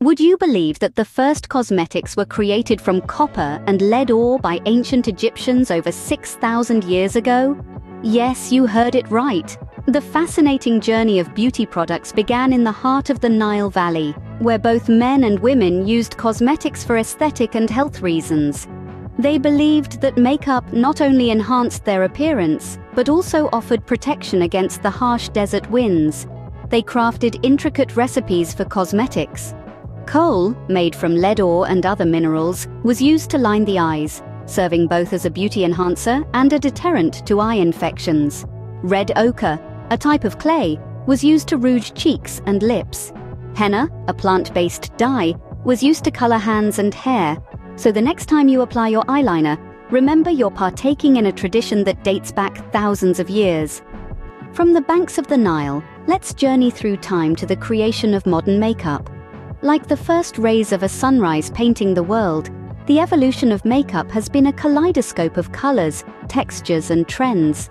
Would you believe that the first cosmetics were created from copper and lead ore by ancient Egyptians over 6,000 years ago? Yes, you heard it right. The fascinating journey of beauty products began in the heart of the Nile Valley, where both men and women used cosmetics for aesthetic and health reasons. They believed that makeup not only enhanced their appearance, but also offered protection against the harsh desert winds. They crafted intricate recipes for cosmetics. Kohl, made from lead ore and other minerals, was used to line the eyes, serving both as a beauty enhancer and a deterrent to eye infections. Red ochre, a type of clay, was used to rouge cheeks and lips. Henna, a plant-based dye, was used to color hands and hair, so the next time you apply your eyeliner, remember you're partaking in a tradition that dates back thousands of years. From the banks of the Nile, let's journey through time to the creation of modern makeup. Like the first rays of a sunrise painting the world, the evolution of makeup has been a kaleidoscope of colors, textures, and trends.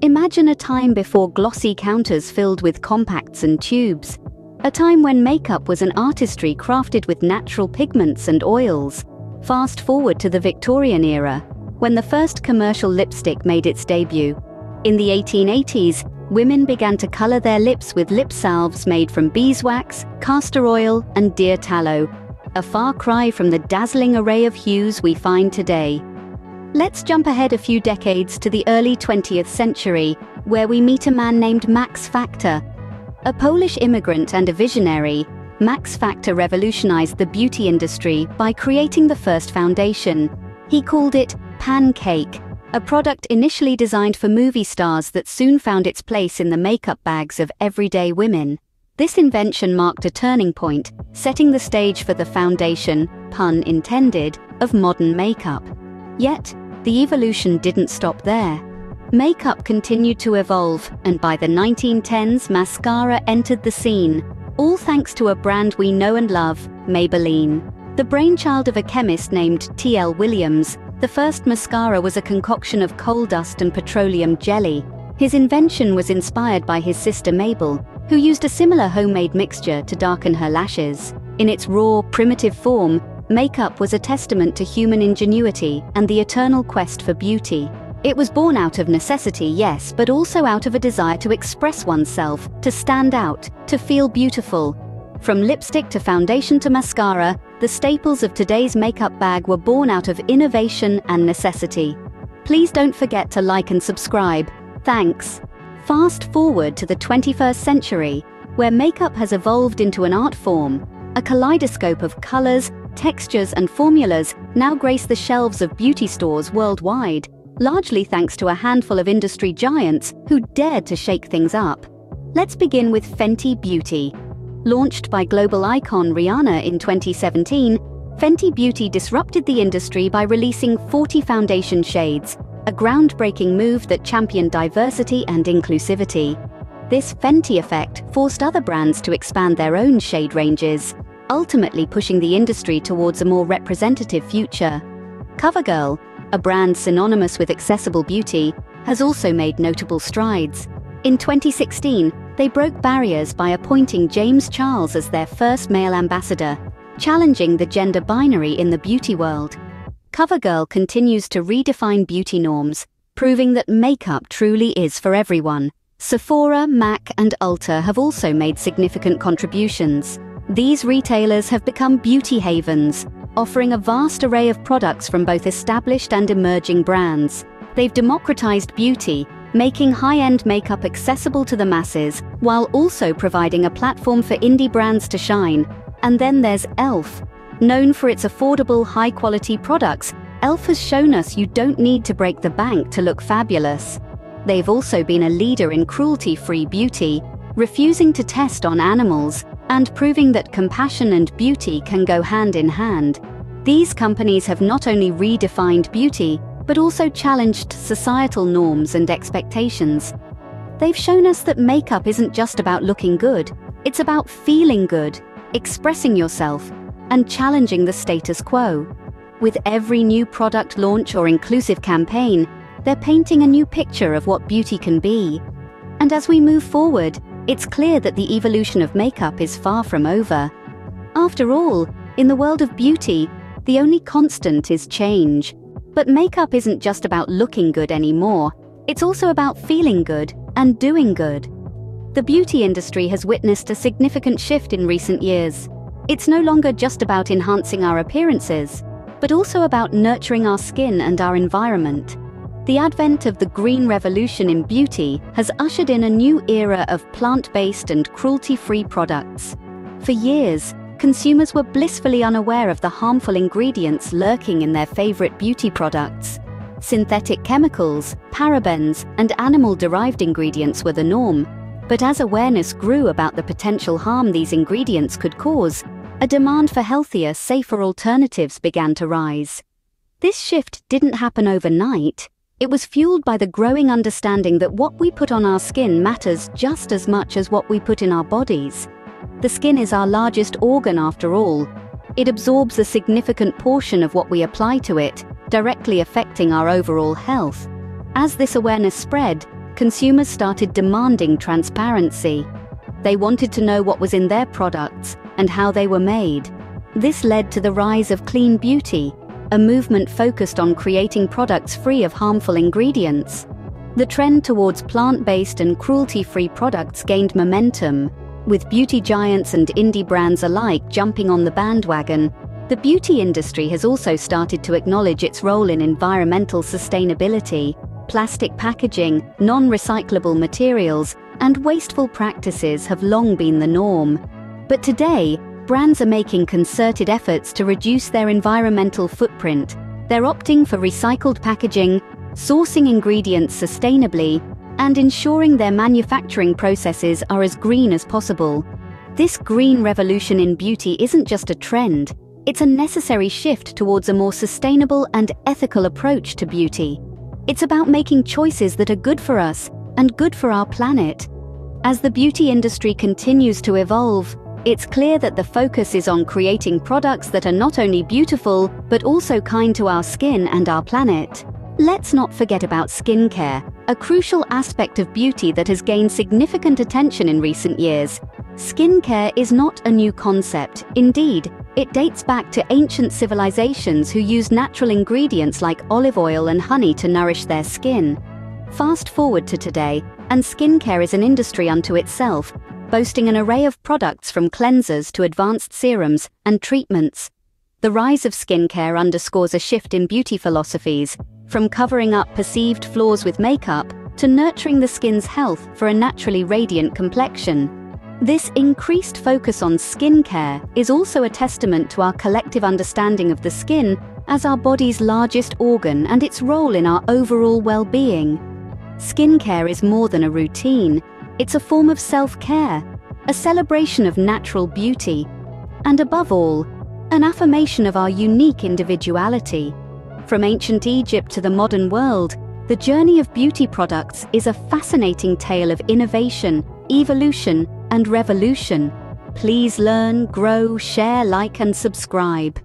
Imagine a time before glossy counters filled with compacts and tubes. A time when makeup was an artistry crafted with natural pigments and oils. Fast forward to the Victorian era, when the first commercial lipstick made its debut. In the 1880s, women began to color their lips with lip salves made from beeswax, castor oil, and deer tallow, a far cry from the dazzling array of hues we find today. Let's jump ahead a few decades to the early 20th century, where we meet a man named Max Factor. A Polish immigrant and a visionary, Max Factor revolutionized the beauty industry by creating the first foundation. He called it Pancake, a product initially designed for movie stars that soon found its place in the makeup bags of everyday women. This invention marked a turning point, setting the stage for the foundation, pun intended, of modern makeup. Yet, the evolution didn't stop there. Makeup continued to evolve, and by the 1910s, mascara entered the scene, all thanks to a brand we know and love, Maybelline. The brainchild of a chemist named T.L. Williams, the first mascara was a concoction of coal dust and petroleum jelly. His invention was inspired by his sister Mabel, who used a similar homemade mixture to darken her lashes. In its raw, primitive form, makeup was a testament to human ingenuity and the eternal quest for beauty. It was born out of necessity, yes, but also out of a desire to express oneself, to stand out, to feel beautiful. From lipstick to foundation to mascara, the staples of today's makeup bag were born out of innovation and necessity. Please don't forget to like and subscribe. Thanks. Fast forward to the 21st century, where makeup has evolved into an art form. A kaleidoscope of colors, textures, and formulas now grace the shelves of beauty stores worldwide largely thanks to a handful of industry giants who dared to shake things up. Let's begin with Fenty Beauty. Launched by global icon Rihanna in 2017, Fenty Beauty disrupted the industry by releasing 40 foundation shades, a groundbreaking move that championed diversity and inclusivity. This Fenty effect forced other brands to expand their own shade ranges, ultimately pushing the industry towards a more representative future. CoverGirl, a brand synonymous with accessible beauty, has also made notable strides. In 2016, they broke barriers by appointing James Charles as their first male ambassador, challenging the gender binary in the beauty world. CoverGirl continues to redefine beauty norms, proving that makeup truly is for everyone. Sephora, MAC, and Ulta have also made significant contributions. These retailers have become beauty havens, offering a vast array of products from both established and emerging brands. They've democratized beauty, making high-end makeup accessible to the masses, while also providing a platform for indie brands to shine. And then there's e.l.f. Known for its affordable, high-quality products, e.l.f. has shown us you don't need to break the bank to look fabulous. They've also been a leader in cruelty-free beauty, refusing to test on animals, and proving that compassion and beauty can go hand in hand. These companies have not only redefined beauty, but also challenged societal norms and expectations. They've shown us that makeup isn't just about looking good, it's about feeling good, expressing yourself, and challenging the status quo. With every new product launch or inclusive campaign, they're painting a new picture of what beauty can be. And as we move forward, it's clear that the evolution of makeup is far from over. After all, in the world of beauty, the only constant is change. But makeup isn't just about looking good anymore, it's also about feeling good and doing good. The beauty industry has witnessed a significant shift in recent years. It's no longer just about enhancing our appearances, but also about nurturing our skin and our environment. The advent of the green revolution in beauty has ushered in a new era of plant-based and cruelty-free products. For years, consumers were blissfully unaware of the harmful ingredients lurking in their favorite beauty products. Synthetic chemicals, parabens, and animal-derived ingredients were the norm. But as awareness grew about the potential harm these ingredients could cause, a demand for healthier, safer alternatives began to rise. This shift didn't happen overnight. It was fueled by the growing understanding that what we put on our skin matters just as much as what we put in our bodies. The skin is our largest organ after all. It absorbs a significant portion of what we apply to it, directly affecting our overall health. As this awareness spread, consumers started demanding transparency. They wanted to know what was in their products and how they were made. This led to the rise of clean beauty, a movement focused on creating products free of harmful ingredients. The trend towards plant-based and cruelty-free products gained momentum, with beauty giants and indie brands alike jumping on the bandwagon. The beauty industry has also started to acknowledge its role in environmental sustainability. Plastic packaging, non-recyclable materials, and wasteful practices have long been the norm. But today, brands are making concerted efforts to reduce their environmental footprint. They're opting for recycled packaging, sourcing ingredients sustainably, and ensuring their manufacturing processes are as green as possible. This green revolution in beauty isn't just a trend, it's a necessary shift towards a more sustainable and ethical approach to beauty. It's about making choices that are good for us and good for our planet. As the beauty industry continues to evolve, it's clear that the focus is on creating products that are not only beautiful, but also kind to our skin and our planet. Let's not forget about skincare, a crucial aspect of beauty that has gained significant attention in recent years. Skincare is not a new concept. Indeed, it dates back to ancient civilizations who used natural ingredients like olive oil and honey to nourish their skin. Fast forward to today, and skincare is an industry unto itself, boasting an array of products from cleansers to advanced serums and treatments. The rise of skincare underscores a shift in beauty philosophies, from covering up perceived flaws with makeup to nurturing the skin's health for a naturally radiant complexion. This increased focus on skincare is also a testament to our collective understanding of the skin as our body's largest organ and its role in our overall well-being. Skincare is more than a routine, it's a form of self-care, a celebration of natural beauty, and above all, an affirmation of our unique individuality. From ancient Egypt to the modern world, the journey of beauty products is a fascinating tale of innovation, evolution, and revolution. Please learn, grow, share, like and subscribe.